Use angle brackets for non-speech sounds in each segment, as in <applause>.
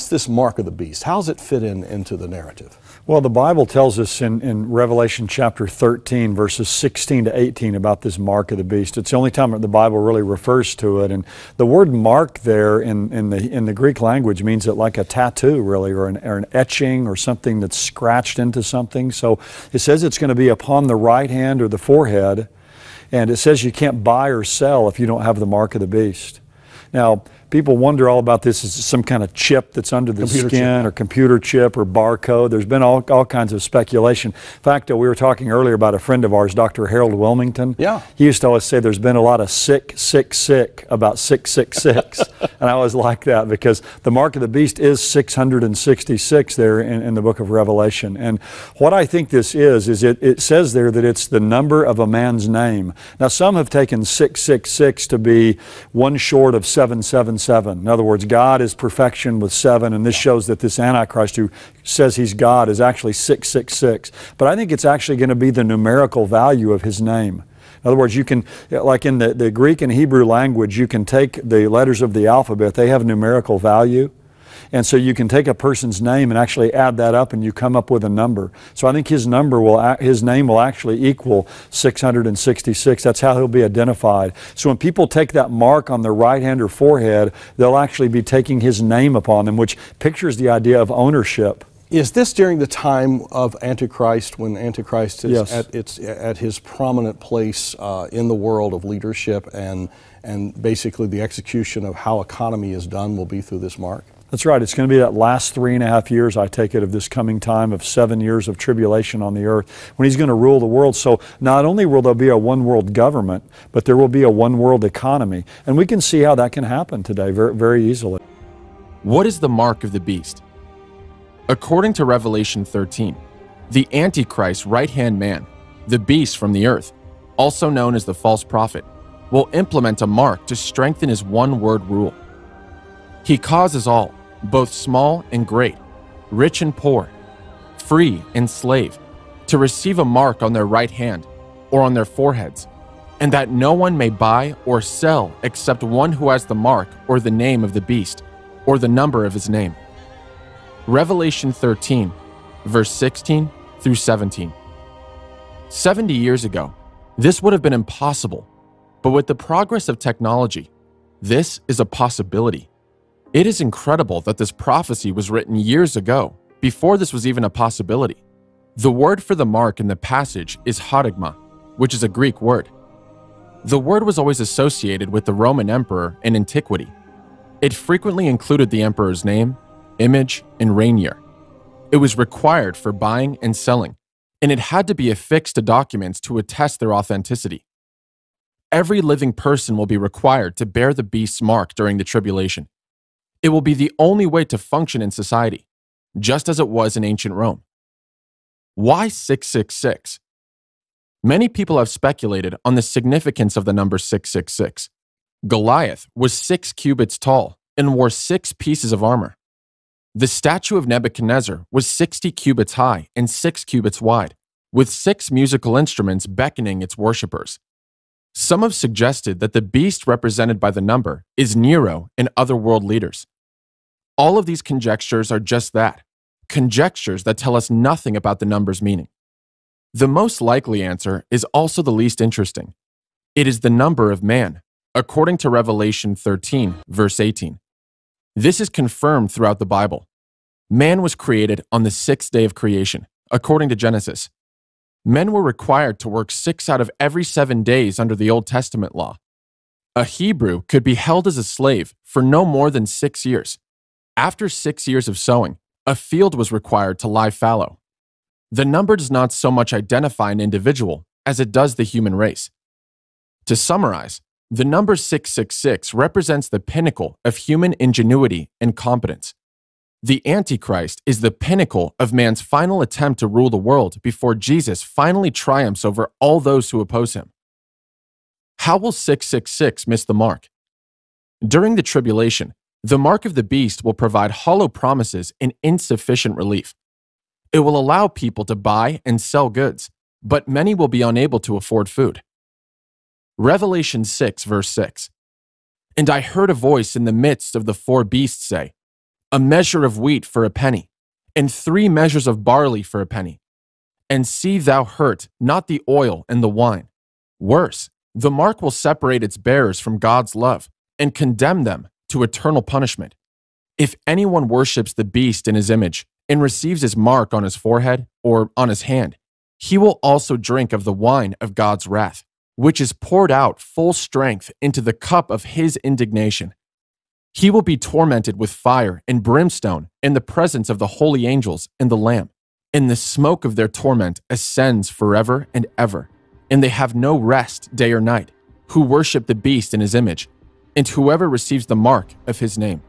this mark of the beast? How does it fit in into the narrative? Well, the Bible tells us in, in Revelation chapter 13, verses 16 to 18, about this mark of the beast. It's the only time the Bible really refers to it. And the word mark there in, in, the, in the Greek language means it like a tattoo, really, or an, or an etching or something that's scratched into something. So it says it's going to be upon the right hand or the forehead. And it says you can't buy or sell if you don't have the mark of the beast. Now, people wonder all about this is some kind of chip that's under the computer skin chip. or computer chip or barcode. There's been all, all kinds of speculation. In fact, uh, we were talking earlier about a friend of ours, Dr. Harold Willmington. Yeah. He used to always say there's been a lot of sick, sick, sick about 666. <laughs> and I always like that because the mark of the beast is 666 there in, in the book of Revelation. And what I think this is, is it, it says there that it's the number of a man's name. Now, some have taken 666 to be one short of 777 seven. In other words, God is perfection with seven, and this shows that this Antichrist who says he's God is actually 666. But I think it's actually going to be the numerical value of his name. In other words, you can, like in the, the Greek and Hebrew language, you can take the letters of the alphabet, they have numerical value. And so you can take a person's name and actually add that up and you come up with a number. So I think his number will, his name will actually equal 666. That's how he'll be identified. So when people take that mark on their right hand or forehead, they'll actually be taking his name upon them, which pictures the idea of ownership. Is this during the time of Antichrist, when Antichrist is yes. at, its, at his prominent place uh, in the world of leadership and, and basically the execution of how economy is done will be through this mark? That's right. It's going to be that last three and a half years, I take it, of this coming time of seven years of tribulation on the earth when he's going to rule the world. So not only will there be a one world government, but there will be a one world economy. And we can see how that can happen today very, very easily. What is the mark of the beast? According to Revelation 13, the Antichrist right hand man, the beast from the earth, also known as the false prophet, will implement a mark to strengthen his one word rule. He causes all both small and great, rich and poor, free and slave, to receive a mark on their right hand or on their foreheads, and that no one may buy or sell except one who has the mark or the name of the beast or the number of his name. Revelation 13, verse 16 through 17. 70 years ago, this would have been impossible, but with the progress of technology, this is a possibility. It is incredible that this prophecy was written years ago, before this was even a possibility. The word for the mark in the passage is charagma, which is a Greek word. The word was always associated with the Roman emperor in antiquity. It frequently included the emperor's name, image, and reign year. It was required for buying and selling, and it had to be affixed to documents to attest their authenticity. Every living person will be required to bear the beast's mark during the tribulation. It will be the only way to function in society, just as it was in ancient Rome. Why 666? Many people have speculated on the significance of the number 666. Goliath was six cubits tall and wore six pieces of armor. The statue of Nebuchadnezzar was 60 cubits high and six cubits wide, with six musical instruments beckoning its worshippers. Some have suggested that the beast represented by the number is Nero and other world leaders. All of these conjectures are just that conjectures that tell us nothing about the number's meaning. The most likely answer is also the least interesting. It is the number of man, according to Revelation 13, verse 18. This is confirmed throughout the Bible. Man was created on the sixth day of creation, according to Genesis. Men were required to work six out of every seven days under the Old Testament law. A Hebrew could be held as a slave for no more than six years. After six years of sowing, a field was required to lie fallow. The number does not so much identify an individual as it does the human race. To summarize, the number 666 represents the pinnacle of human ingenuity and competence. The Antichrist is the pinnacle of man's final attempt to rule the world before Jesus finally triumphs over all those who oppose him. How will 666 miss the mark? During the tribulation, the mark of the beast will provide hollow promises and insufficient relief. It will allow people to buy and sell goods, but many will be unable to afford food. Revelation 6, verse 6. And I heard a voice in the midst of the four beasts say, a measure of wheat for a penny, and three measures of barley for a penny. And see thou hurt not the oil and the wine. Worse, the mark will separate its bearers from God's love and condemn them to eternal punishment. If anyone worships the beast in his image and receives his mark on his forehead or on his hand, he will also drink of the wine of God's wrath, which is poured out full strength into the cup of his indignation. He will be tormented with fire and brimstone in the presence of the holy angels and the Lamb. And the smoke of their torment ascends forever and ever. And they have no rest day or night, who worship the beast in his image, and whoever receives the mark of his name.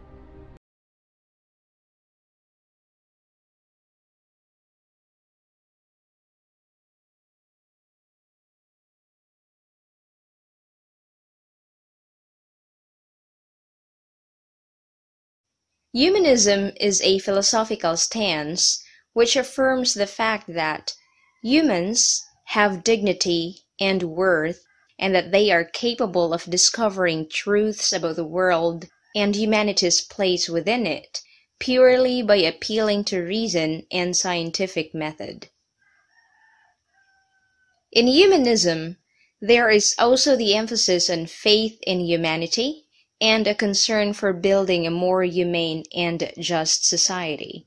Humanism is a philosophical stance which affirms the fact that humans have dignity and worth and that they are capable of discovering truths about the world and humanity's place within it purely by appealing to reason and scientific method. In humanism, there is also the emphasis on faith in humanity and a concern for building a more humane and just society.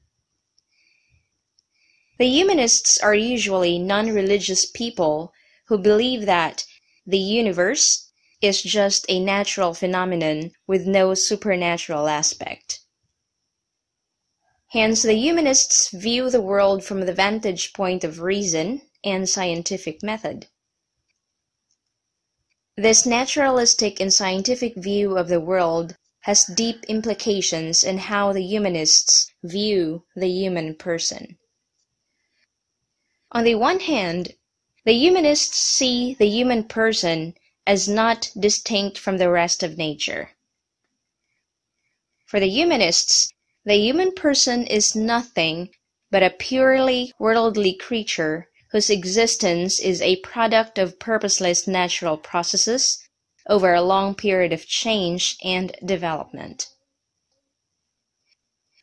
The humanists are usually non-religious people who believe that the universe is just a natural phenomenon with no supernatural aspect. Hence, the humanists view the world from the vantage point of reason and scientific method. This naturalistic and scientific view of the world has deep implications in how the humanists view the human person. On the one hand, the humanists see the human person as not distinct from the rest of nature. For the humanists, the human person is nothing but a purely worldly creature whose existence is a product of purposeless natural processes over a long period of change and development.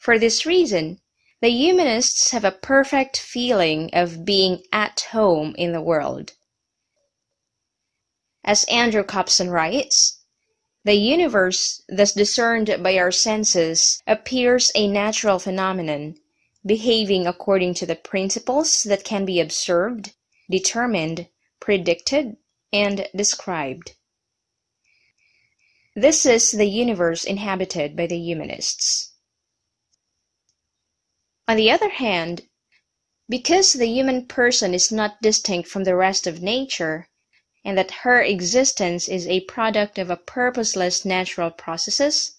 For this reason, the humanists have a perfect feeling of being at home in the world. As Andrew Copson writes, the universe, thus discerned by our senses, appears a natural phenomenon behaving according to the principles that can be observed, determined, predicted, and described. This is the universe inhabited by the humanists. On the other hand, because the human person is not distinct from the rest of nature, and that her existence is a product of a purposeless natural processes,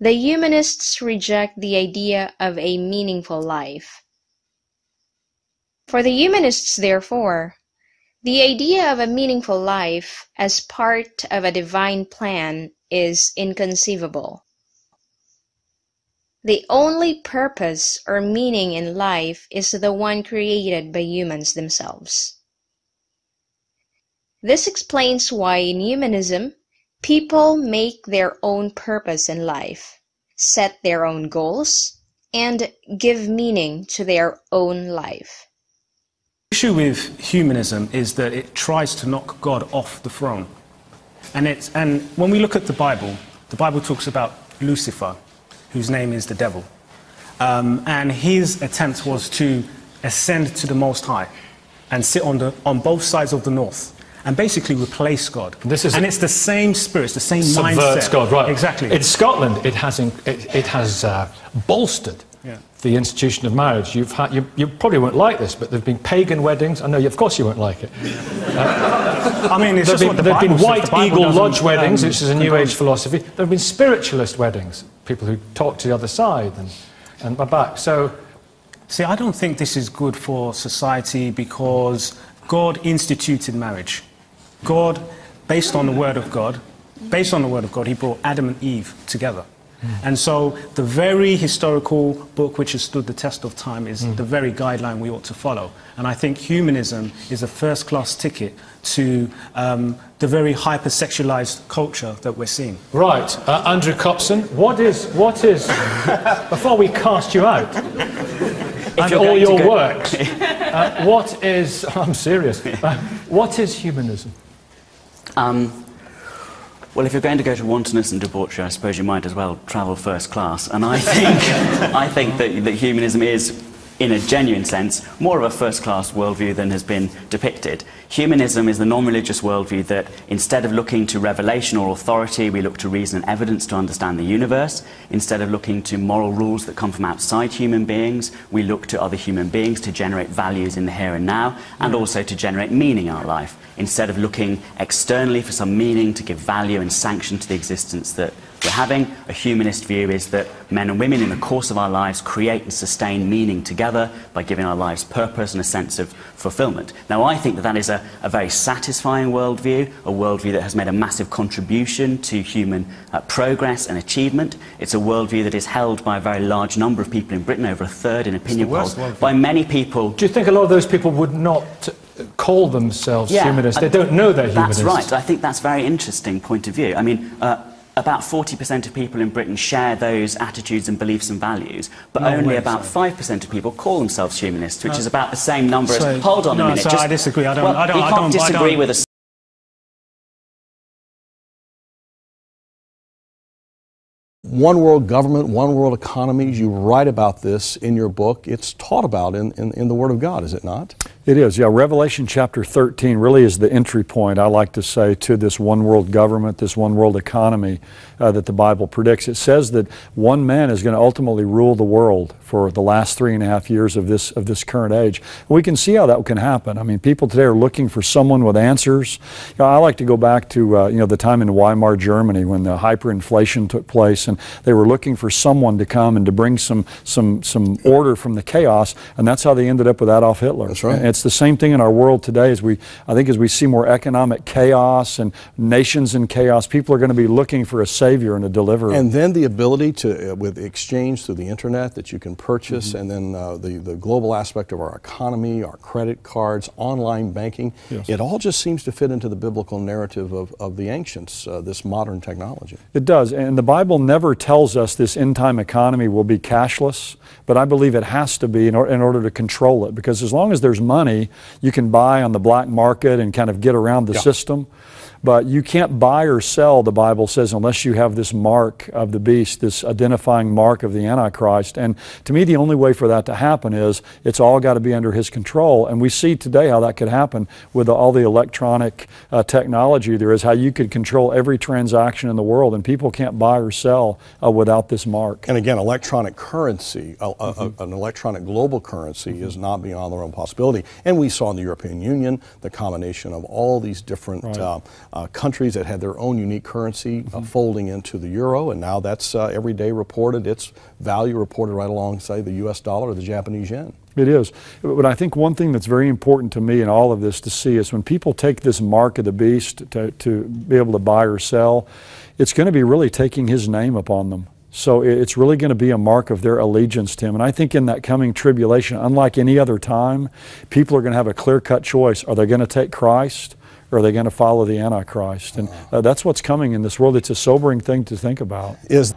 the humanists reject the idea of a meaningful life. For the humanists, therefore, the idea of a meaningful life as part of a divine plan is inconceivable. The only purpose or meaning in life is the one created by humans themselves. This explains why in humanism People make their own purpose in life, set their own goals, and give meaning to their own life. The issue with humanism is that it tries to knock God off the throne. And, it's, and when we look at the Bible, the Bible talks about Lucifer, whose name is the devil. Um, and his attempt was to ascend to the Most High and sit on, the, on both sides of the north and basically replace God. This is and it's the same spirit, it's the same subverts mindset. God, right? Exactly. In Scotland, it has in, it, it, has uh, bolstered. The institution of marriage. You've had, you, you probably won't like this, but there've been pagan weddings. I know, you, of course, you won't like it. <laughs> I mean, it's There've just been, what the there've been white The eagle lodge weddings, um, which is a new age philosophy. There have been spiritualist weddings, people who talk to the other side and, and back. So See, I don't think this is good for society because God instituted marriage. God, based on the Word of God, based on the Word of God, He brought Adam and Eve together. And so the very historical book which has stood the test of time is the very guideline we ought to follow. And I think humanism is a first class ticket to um, the very hypersexualized culture that we're seeing. Right, uh, Andrew Copson, what is, what is, <laughs> before we cast you out, <laughs> and all your go- works, <laughs> uh, what is, I'm serious, uh, what is humanism? Um, well, if you're going to go to wantonness and debauchery, I suppose you might as well travel first class. And I think, <laughs> I think that, that humanism is, in a genuine sense, more of a first class worldview than has been depicted. Humanism is the non religious worldview that instead of looking to revelation or authority, we look to reason and evidence to understand the universe. Instead of looking to moral rules that come from outside human beings, we look to other human beings to generate values in the here and now and also to generate meaning in our life. Instead of looking externally for some meaning to give value and sanction to the existence that we're having, a humanist view is that men and women in the course of our lives create and sustain meaning together by giving our lives purpose and a sense of fulfillment. Now, I think that that is a, a very satisfying worldview, a worldview that has made a massive contribution to human uh, progress and achievement. It's a worldview that is held by a very large number of people in Britain, over a third in opinion polls, by many people Do you think a lot of those people would not uh, call themselves humanists? They I- don't know they're humanists. That's right. I think that's a very interesting point of view. I mean, uh, about 40% of people in Britain share those attitudes and beliefs and values, but No only about sorry. 5% of people call themselves humanists, which is about the same number so- as. Hold on no, a minute. so I disagree. I don't- Well, I don't- You I can't don't- I disagree don't- with a One world government, one world economies, you write about this in your book. It's taught about in, in, in the Word of God, is it not? It is, yeah. Revelation chapter 13 really is the entry point, I like to say, to this one world government, this one world economy uh, that the Bible predicts. It says that one man is going to ultimately rule the world for the last three and a half years of this, of this current age. We can see how that can happen. I mean, people today are looking for someone with answers. You know, I like to go back to uh, you know, the time in Weimar, Germany when the hyperinflation took place and they were looking for someone to come and to bring some, some, some order from the chaos, and that's how they ended up with Adolf Hitler. That's right. And it's the same thing in our world today as we, I think as we see more economic chaos and nations in chaos, people are going to be looking for a savior and a deliverer. And then the ability to, uh, with exchange through the internet that you can purchase, Mm-hmm. and then uh, the, the global aspect of our economy, our credit cards, online banking, Yes. it all just seems to fit into the biblical narrative of, of the ancients, uh, this modern technology. It does. And the Bible never tells us this end time economy will be cashless, but I believe it has to be in, or, in order to control it. Because as long as there's money, you can buy on the black market and kind of get around the Yeah. system. But you can't buy or sell, the Bible says, unless you have this mark of the beast, this identifying mark of the Antichrist. And to me, the only way for that to happen is it's all got to be under his control. And we see today how that could happen with all the electronic uh, technology there is, how you could control every transaction in the world, and people can't buy or sell uh, without this mark. And again, electronic currency, a- Mm-hmm. an electronic global currency is not beyond the realm of possibility. And we saw in the European Union the combination of all these different uh, uh, countries that had their own unique currency uh, Mm-hmm. folding into the euro, and now that's uh, every day reported, its value reported right alongside the US dollar or the Japanese yen. It is. But I think one thing that's very important to me in all of this to see is when people take this mark of the beast to, to be able to buy or sell, it's going to be really taking his name upon them. So it's really going to be a mark of their allegiance to him. And I think in that coming tribulation, unlike any other time, people are going to have a clear cut choice. Are they going to take Christ? Or are they going to follow the Antichrist? And uh, that's what's coming in this world. It's a sobering thing to think about. Is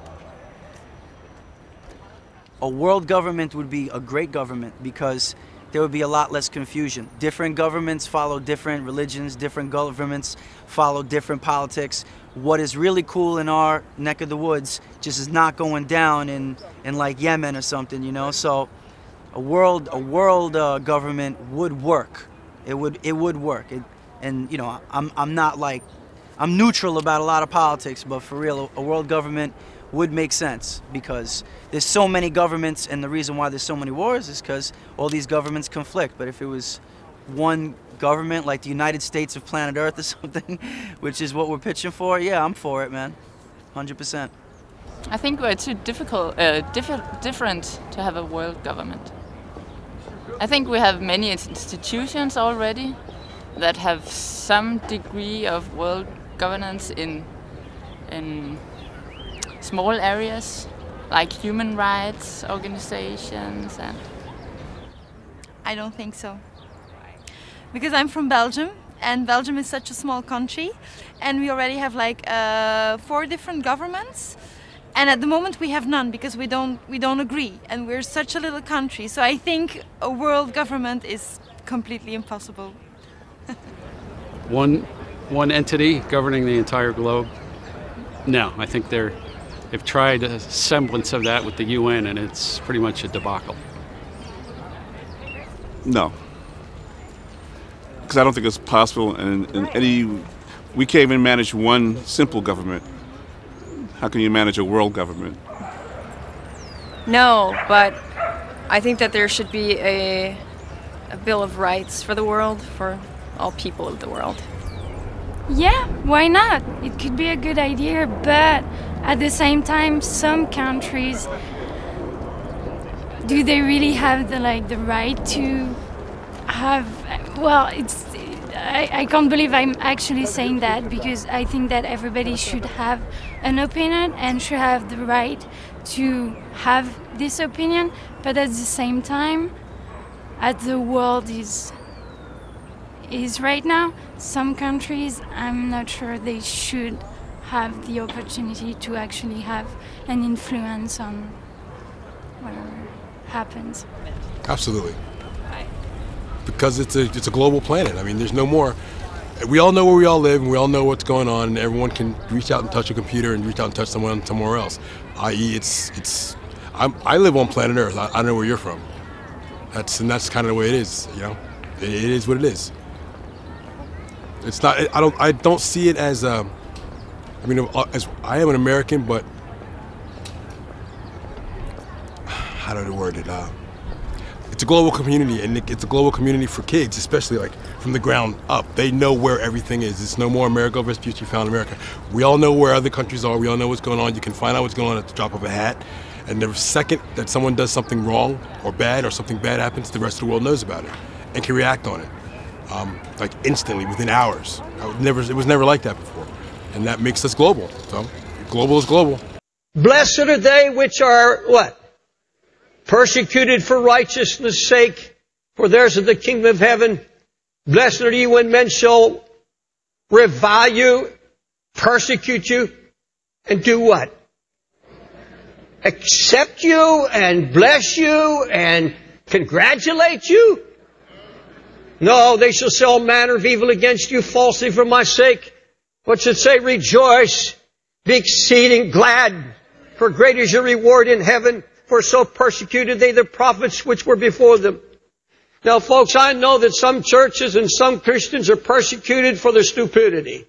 a world government would be a great government because there would be a lot less confusion. Different governments follow different religions, different governments follow different politics. What is really cool in our neck of the woods just is not going down in, in like Yemen or something, you know? So a world a world uh, government would work. It would it would work. It, and you know, I'm I'm not like I'm neutral about a lot of politics, but for real, a, world government would make sense because there's so many governments, and the reason why there's so many wars is because all these governments conflict. But if it was one government like the United States of planet Earth or <laughs> something, which is what we're pitching for, yeah, I'm for it, man, hundred percent. I think we're too difficult, uh, diffi- different to have a world government. I think we have many institutions already that have some degree of world governance in in small areas like human rights organizations and I don't think so. Because I'm from Belgium and Belgium is such a small country and we already have like uh, four different governments and at the moment we have none because we don't we don't agree and we're such a little country so I think a world government is completely impossible. <laughs> one one entity governing the entire globe? No, I think they're they've tried a semblance of that with the UN, and it's pretty much a debacle. No, because I don't think it's possible. And, and any, we can't even manage one simple government. How can you manage a world government? No, but I think that there should be a, a Bill of Rights for the world, for all people of the world. Yeah, why not? It could be a good idea, but at the same time, some countries do they really have the like the right to have? Well, it's I, I can't believe I'm actually saying that because I think that everybody should have an opinion and should have the right to have this opinion, but at the same time, as the world is is right now, some countries, I'm not sure they should have the opportunity to actually have an influence on whatever happens. Absolutely. Because it's a it's a global planet. I mean, there's no more. We all know where we all live, and we all know what's going on. And everyone can reach out and touch a computer and reach out and touch someone somewhere else. I.e., it's it's. I'm, I live on planet Earth. I, I don't know where you're from. That's and that's kind of the way it is. You know, it, it is what it is. It's not. I don't. I don't see it as. Um, I mean, as I am an American, but how do I word it? Uh, it's a global community, and it's a global community for kids, especially like from the ground up. They know where everything is. It's no more America versus future found America. We all know where other countries are. We all know what's going on. You can find out what's going on at the drop of a hat. And the second that someone does something wrong or bad, or something bad happens, the rest of the world knows about it and can react on it um, like instantly within hours. never, it was never like that before, and that makes us global. So, global is global. Blessed are they which are what persecuted for righteousness' sake, for theirs is the kingdom of heaven. Blessed are you when men shall revile you, persecute you, and do what? Accept you and bless you and congratulate you. No, they shall say all manner of evil against you falsely for my sake. What should say? Rejoice, be exceeding glad, for great is your reward in heaven, for so persecuted they the prophets which were before them. Now folks, I know that some churches and some Christians are persecuted for their stupidity.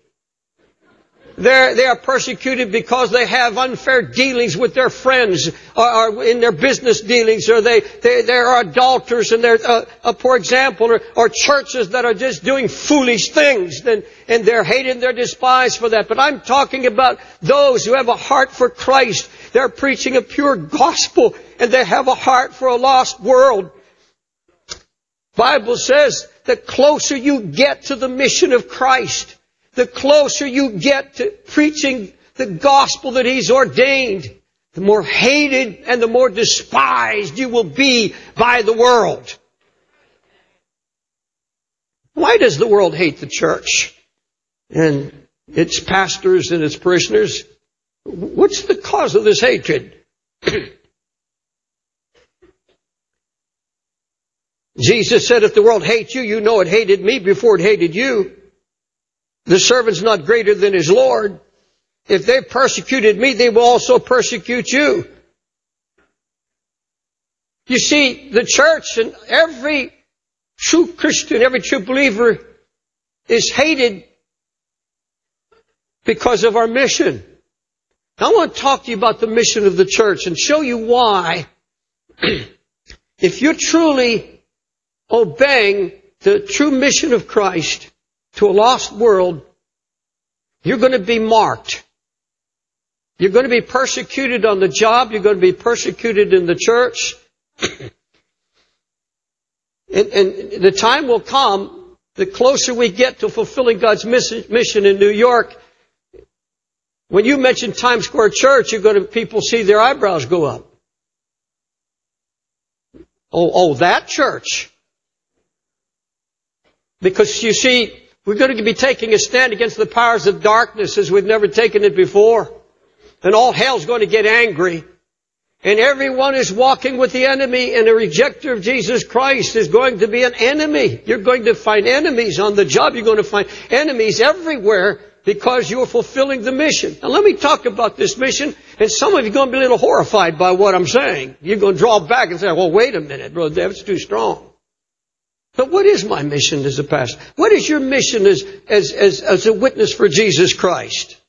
They're, they are persecuted because they have unfair dealings with their friends or, or in their business dealings or they, they, they are adulterers and they're, uh, uh, for example, or, or, churches that are just doing foolish things and, and they're hated and they're despised for that. But I'm talking about those who have a heart for Christ. They're preaching a pure gospel and they have a heart for a lost world. Bible says the closer you get to the mission of Christ, the closer you get to preaching the gospel that He's ordained, the more hated and the more despised you will be by the world. Why does the world hate the church and its pastors and its parishioners? What's the cause of this hatred? <clears throat> Jesus said, if the world hates you, you know it hated me before it hated you. The servant's not greater than his Lord. If they persecuted me, they will also persecute you. You see, the church and every true Christian, every true believer is hated because of our mission. I want to talk to you about the mission of the church and show you why, <clears throat> if you're truly obeying the true mission of Christ, to a lost world, you're going to be marked. You're going to be persecuted on the job. You're going to be persecuted in the church. <clears throat> and, and, the time will come, the closer we get to fulfilling God's mission in New York, When you mention Times Square Church, you're going to people see their eyebrows go up. Oh, oh, that church. Because you see, we're going to be taking a stand against the powers of darkness as we've never taken it before. And all hell's going to get angry. And everyone is walking with the enemy and a rejecter of Jesus Christ is going to be an enemy. You're going to find enemies on the job. You're going to find enemies everywhere because you're fulfilling the mission. Now let me talk about this mission, and some of you are going to be a little horrified by what I'm saying. You're going to draw back and say, well, wait a minute, brother, that's too strong. But what is my mission as a pastor? What is your mission as, as, as, as a witness for Jesus Christ?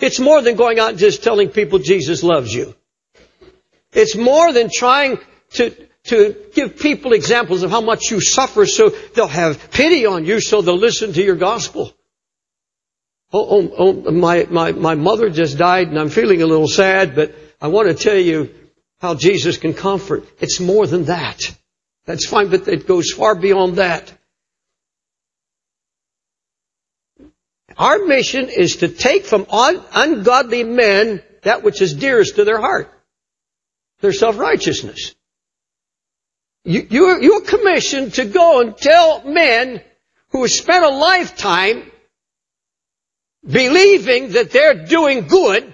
It's more than going out and just telling people Jesus loves you. It's more than trying to, to give people examples of how much you suffer so they'll have pity on you so they'll listen to your gospel. Oh, oh, oh, my, my, my mother just died and I'm feeling a little sad, but I want to tell you how Jesus can comfort. It's more than that. That's fine, but it goes far beyond that. Our mission is to take from un- ungodly men that which is dearest to their heart. Their self-righteousness. You, you're, you're commissioned to go and tell men who have spent a lifetime believing that they're doing good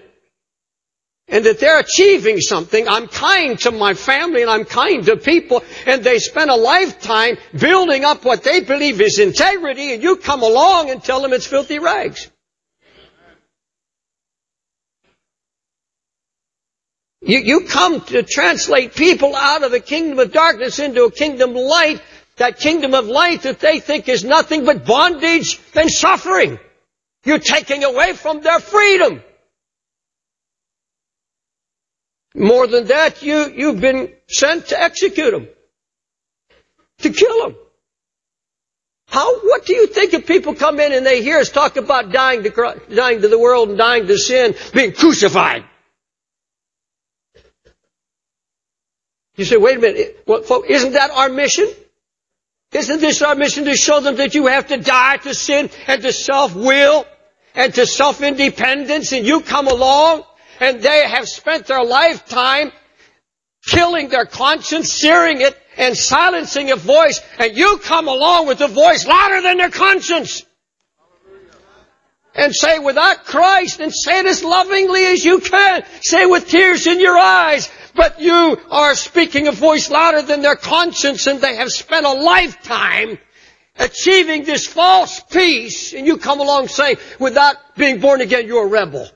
and that they're achieving something. I'm kind to my family and I'm kind to people and they spend a lifetime building up what they believe is integrity and you come along and tell them it's filthy rags. You, you come to translate people out of the kingdom of darkness into a kingdom of light, that kingdom of light that they think is nothing but bondage and suffering. You're taking away from their freedom. More than that, you, you've been sent to execute them. To kill them. How, what do you think if people come in and they hear us talk about dying to, dying to the world and dying to sin, being crucified? You say, wait a minute, isn't that our mission? Isn't this our mission to show them that you have to die to sin and to self-will and to self-independence and you come along and they have spent their lifetime killing their conscience, searing it, and silencing a voice, and you come along with a voice louder than their conscience. And say without Christ, and say it as lovingly as you can. Say with tears in your eyes, but you are speaking a voice louder than their conscience, and they have spent a lifetime achieving this false peace, and you come along saying, without being born again, you're a rebel.